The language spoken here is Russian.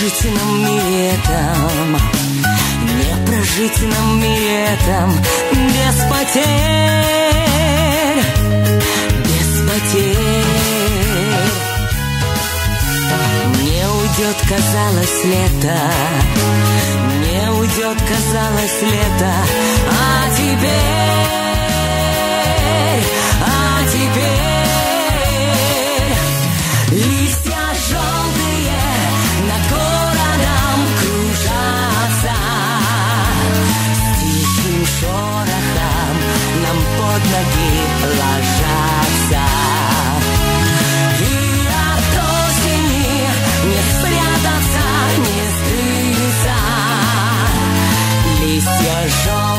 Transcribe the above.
прожить нам летом, не прожить нам летом без потерь, без потерь. Не уйдет, казалось, лето, не уйдет, казалось, лето, а теперь, а теперь листья. Jean.